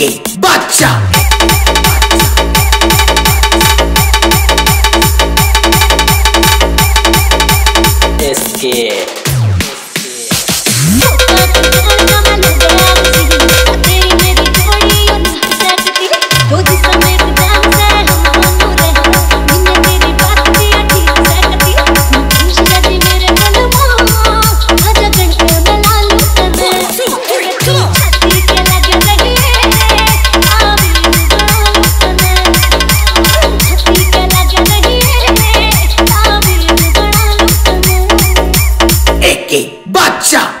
के बादशाह इसके के बादशाह